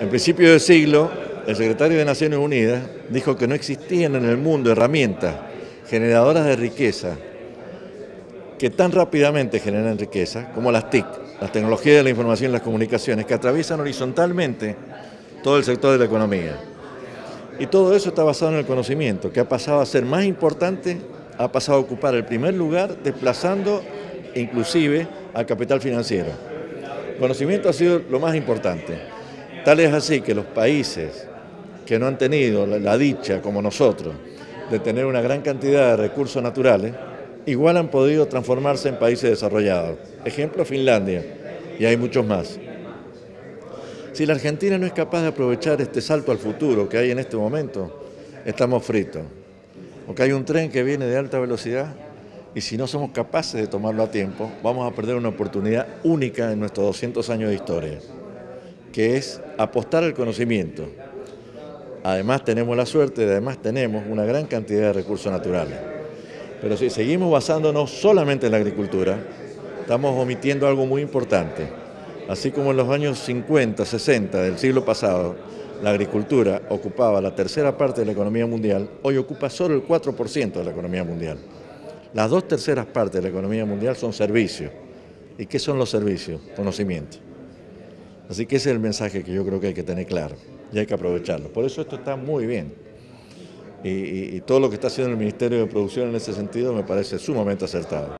En principio del siglo, el secretario de Naciones Unidas dijo que no existían en el mundo herramientas generadoras de riqueza que tan rápidamente generan riqueza como las TIC, las tecnologías de la información y las comunicaciones, que atraviesan horizontalmente todo el sector de la economía. Y todo eso está basado en el conocimiento, que ha pasado a ser más importante, ha pasado a ocupar el primer lugar, desplazando inclusive al capital financiero. El conocimiento ha sido lo más importante. Tal es así que los países que no han tenido la, dicha, como nosotros, de tener una gran cantidad de recursos naturales, igual han podido transformarse en países desarrollados. Ejemplo, Finlandia, y hay muchos más. Si la Argentina no es capaz de aprovechar este salto al futuro que hay en este momento, estamos fritos. Porque hay un tren que viene de alta velocidad y si no somos capaces de tomarlo a tiempo, vamos a perder una oportunidad única en nuestros 200 años de historia que es apostar al conocimiento. Además tenemos la suerte, además tenemos una gran cantidad de recursos naturales. Pero si seguimos basándonos solamente en la agricultura, estamos omitiendo algo muy importante. Así como en los años 50, 60 del siglo pasado, la agricultura ocupaba la tercera parte de la economía mundial, hoy ocupa solo el 4% de la economía mundial. Las dos terceras partes de la economía mundial son servicios. ¿Y qué son los servicios? Conocimiento. Así que ese es el mensaje que yo creo que hay que tener claro y hay que aprovecharlo. Por eso esto está muy bien. Y, todo lo que está haciendo el Ministerio de Producción en ese sentido me parece sumamente acertado.